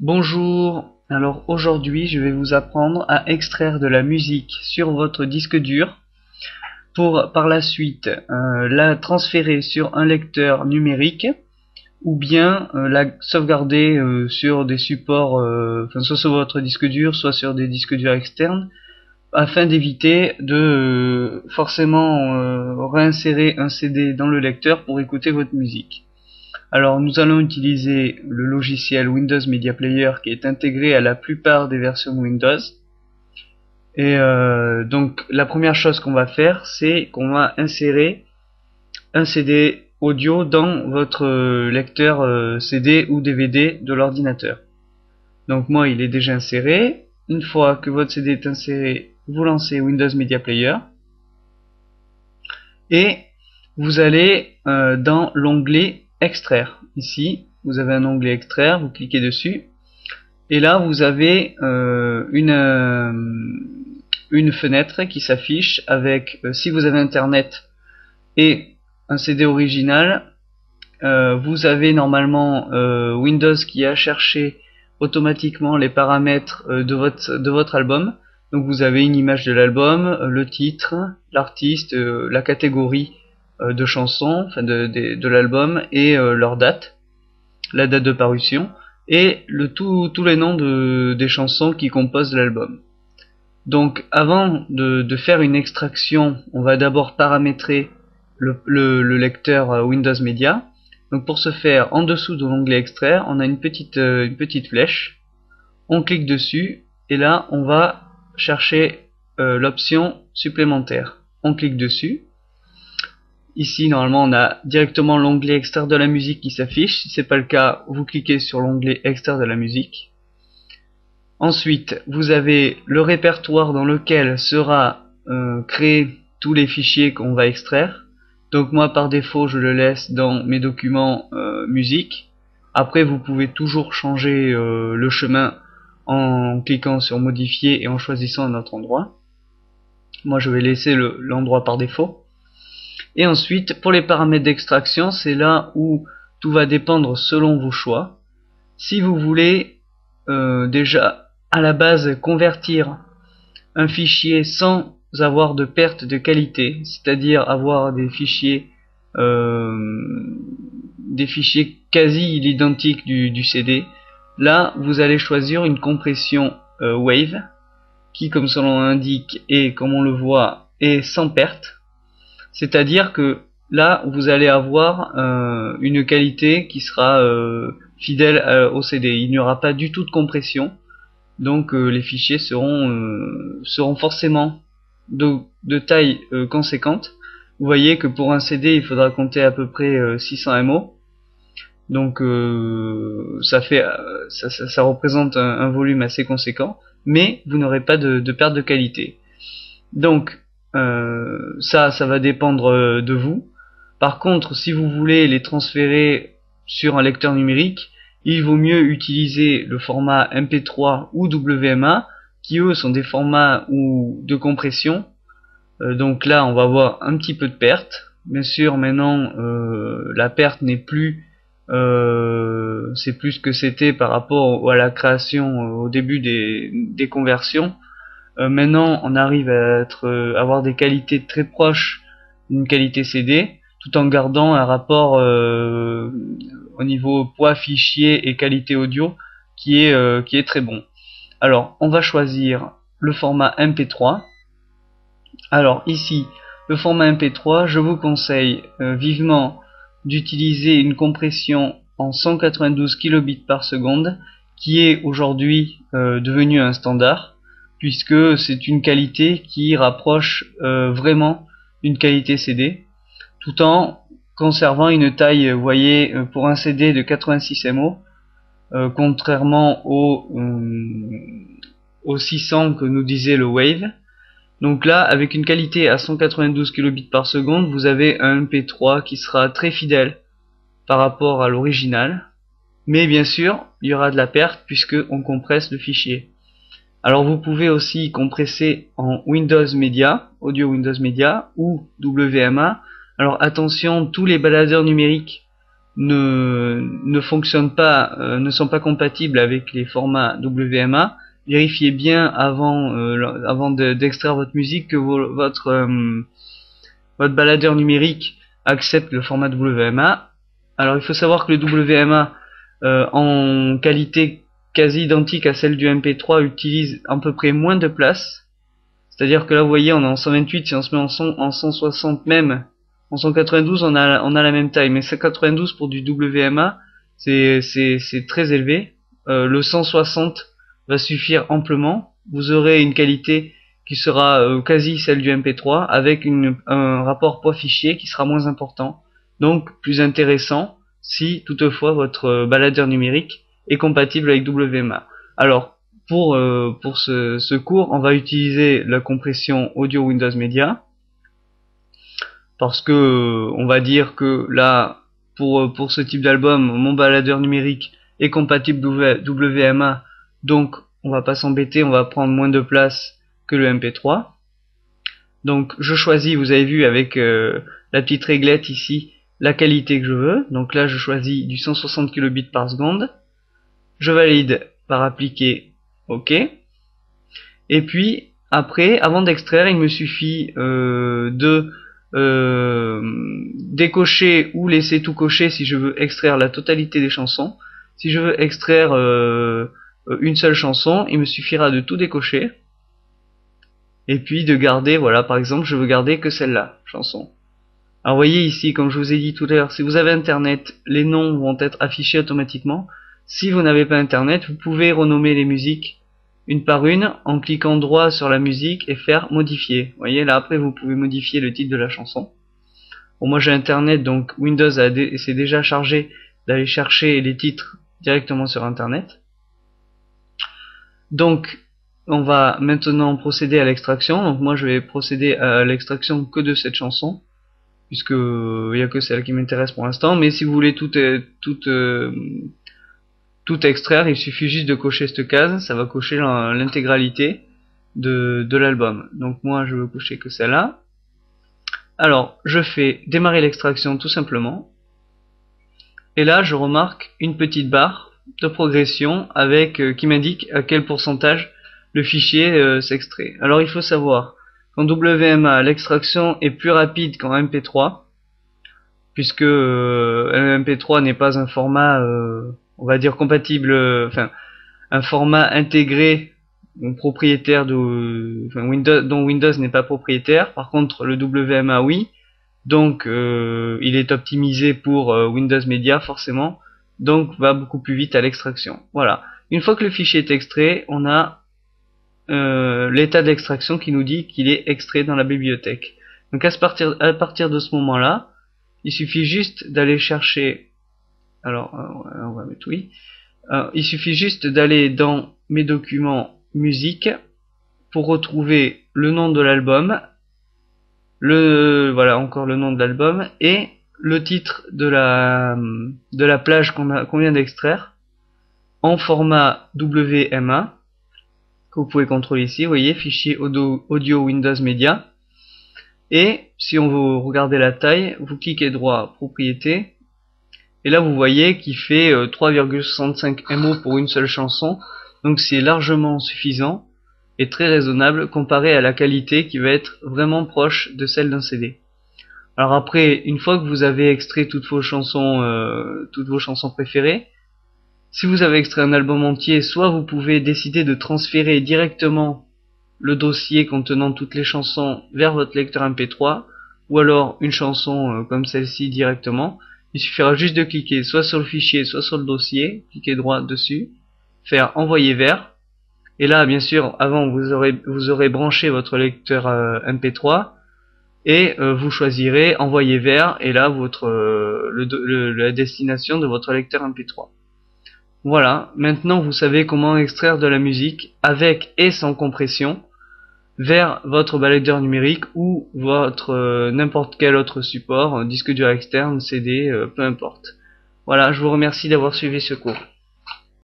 Bonjour, alors aujourd'hui je vais vous apprendre à extraire de la musique sur votre disque dur pour par la suite euh, la transférer sur un lecteur numérique ou bien euh, la sauvegarder euh, sur des supports, soit sur votre disque dur, soit sur des disques durs externes afin d'éviter de forcément réinsérer un CD dans le lecteur pour écouter votre musique. Alors nous allons utiliser le logiciel Windows Media Player qui est intégré à la plupart des versions Windows. Et euh, donc la première chose qu'on va faire c'est qu'on va insérer un CD audio dans votre euh, lecteur euh, CD ou DVD de l'ordinateur. Donc moi il est déjà inséré. Une fois que votre CD est inséré, vous lancez Windows Media Player et vous allez dans l'onglet extraire. Ici, vous avez un onglet extraire, vous cliquez dessus. Et là, vous avez euh, une, euh, une fenêtre qui s'affiche avec, euh, si vous avez Internet et un CD original, vous avez normalement Windows qui a cherché automatiquement les paramètres de, votre, de votre album. Donc vous avez une image de l'album, le titre, l'artiste, la catégorie de chansons, enfin de, de, l'album et euh, leur date, la date de parution et le tout, tous les noms de, des chansons qui composent l'album. Donc avant de, de, faire une extraction, on va d'abord paramétrer le, le, le, lecteur euh, Windows Media. Donc pour ce faire, en dessous de l'onglet extraire, on a une petite, une petite flèche. On clique dessus et là on va chercher l'option supplémentaire. On clique dessus Ici, normalement, on a directement l'onglet extraire de la musique qui s'affiche. Si c'est pas le cas, vous cliquez sur l'onglet extraire de la musique. Ensuite, vous avez le répertoire dans lequel sera euh, créé tous les fichiers qu'on va extraire. Donc moi, par défaut, je le laisse dans mes documents euh, musique. Après, vous pouvez toujours changer euh, le chemin en cliquant sur modifier et en choisissant un autre endroit. Moi, je vais laisser l'endroit par défaut. Et ensuite, pour les paramètres d'extraction, c'est là où tout va dépendre selon vos choix. Si vous voulez euh, déjà à la base convertir un fichier sans avoir de perte de qualité, c'est-à-dire avoir des fichiers euh, des fichiers quasi identiques du, CD, là vous allez choisir une compression euh, Wave qui comme son nom l'indique et comme on le voit est sans perte c'est-à-dire que là, vous allez avoir euh, une qualité qui sera euh, fidèle euh, au CD. Il n'y aura pas du tout de compression. Donc les fichiers seront, seront forcément de, taille conséquente. Vous voyez que pour un CD, il faudra compter à peu près 600 MO. Donc ça fait ça, représente un, volume assez conséquent, mais vous n'aurez pas de, de perte de qualité. Donc euh, ça, ça va dépendre euh, de vous. Par contre, si vous voulez les transférer sur un lecteur numérique, il vaut mieux utiliser le format MP3 ou WMA, qui eux sont des formats de compression. Euh, donc là, on va avoir un petit peu de perte. Bien sûr, maintenant, la perte n'est plus, c'est plus ce que c'était par rapport à la création au début des conversions. Euh, maintenant, on arrive à être, euh, avoir des qualités très proches d'une qualité CD, tout en gardant un rapport euh, au niveau poids fichier et qualité audio qui est, qui est très bon. Alors, on va choisir le format MP3. Alors ici, le format MP3, je vous conseille vivement d'utiliser une compression en 192 kilobits par seconde, qui est aujourd'hui devenu un standard puisque c'est une qualité qui rapproche euh, vraiment une qualité CD, tout en conservant une taille, vous voyez, euh, pour un CD de 86 MO, euh, contrairement au, au 600 que nous disait le Wave. Donc là, avec une qualité à 192 kilobits par seconde, vous avez un MP3 qui sera très fidèle par rapport à l'original. Mais bien sûr, il y aura de la perte puisque on compresse le fichier. Alors vous pouvez aussi compresser en Windows Media, Audio Windows Media ou WMA. Alors attention, tous les baladeurs numériques ne, ne fonctionnent pas, euh, ne sont pas compatibles avec les formats WMA, vérifiez bien avant, euh, avant d'extraire votre musique que votre, euh, votre baladeur numérique accepte le format WMA. Alors il faut savoir que le WMA en qualité quasi identique à celle du MP3 utilise à peu près moins de place. C'est-à-dire que là vous voyez on est en 128, si on se met en, son, en 160 même, en 192 on a, on a la même taille, mais 192 pour du WMA c'est très élevé. Euh, le 160 va suffire amplement. Vous aurez une qualité qui sera euh, quasi celle du MP3 avec une, un rapport poids-fichier qui sera moins important. Donc plus intéressant si toutefois votre baladeur numérique est compatible avec WMA. Alors pour, euh, pour ce, ce, cours, on va utiliser la compression audio Windows Media parce que on va dire que là pour, pour ce type d'album mon baladeur numérique est compatible WMA donc on va pas s'embêter on va prendre moins de place que le MP3 donc je choisis vous avez vu avec euh, la petite réglette ici la qualité que je veux. Donc là je choisis du 160 kilobits par seconde je valide par appliquer OK et puis après avant d'extraire il me suffit euh, de euh, décocher ou laisser tout cocher si je veux extraire la totalité des chansons. Si je veux extraire euh, une seule chanson, il me suffira de tout décocher. Et puis de garder, voilà, par exemple, je veux garder que celle-là, chanson. Alors voyez ici, comme je vous ai dit tout à l'heure, si vous avez internet, les noms vont être affichés automatiquement. Si vous n'avez pas internet, vous pouvez renommer les musiques une par une en cliquant droit sur la musique et faire modifier. Vous voyez là après vous pouvez modifier le titre de la chanson. Bon moi j'ai internet donc Windows s'est déjà chargé d'aller chercher les titres directement sur internet. Donc on va maintenant procéder à l'extraction. Donc moi je vais procéder à l'extraction que de cette chanson puisque il n'y a que celle qui m'intéresse pour l'instant. Mais si vous voulez tout, toute tout extraire, il suffit juste de cocher cette case, ça va cocher l'intégralité de, l'album. Donc moi je veux cocher que celle-là. Alors je fais démarrer l'extraction tout simplement. Et là je remarque une petite barre de progression avec euh, qui m'indique à quel pourcentage le fichier euh, s'extrait. Alors il faut savoir qu'en WMA l'extraction est plus rapide qu'en MP3 puisque euh, MP3 n'est pas un format on va dire compatible, enfin un format intégré propriétaire de enfin, Windows dont Windows n'est pas propriétaire. Par contre le WMA oui. Donc euh, il est optimisé pour euh, Windows Media forcément. Donc va beaucoup plus vite à l'extraction. Voilà. Une fois que le fichier est extrait, on a euh, l'état d'extraction qui nous dit qu'il est extrait dans la bibliothèque. Donc à partir, à partir de ce moment-là, il suffit juste d'aller chercher alors, on va mettre oui. Euh, il suffit juste d'aller dans mes documents musique pour retrouver le nom de l'album, voilà encore le nom de l'album et le titre de la plage qu'on vient d'extraire en format WMA que vous pouvez contrôler ici. Vous voyez fichier audio, audio Windows Media et si on veut regarder la taille, vous cliquez droit propriété et là vous voyez qu'il fait 3,65 euh, MO pour une seule chanson. Donc c'est largement suffisant et très raisonnable comparé à la qualité qui va être vraiment proche de celle d'un CD. Alors après, une fois que vous avez extrait toutes vos chansons, euh, toutes vos chansons préférées, si vous avez extrait un album entier, soit vous pouvez décider de transférer directement le dossier contenant toutes les chansons vers votre lecteur MP3, ou alors une chanson euh, comme celle-ci directement, il suffira juste de cliquer soit sur le fichier, soit sur le dossier, cliquer droit dessus, faire envoyer vers, et là bien sûr avant vous aurez, branché votre lecteur euh, MP3, et euh, vous choisirez envoyer vers, et là votre euh, la destination de votre lecteur MP3. Voilà, maintenant vous savez comment extraire de la musique avec et sans compression vers votre baladeur numérique ou votre euh, n'importe quel autre support, disque dur externe, CD, euh, peu importe. Voilà, je vous remercie d'avoir suivi ce cours.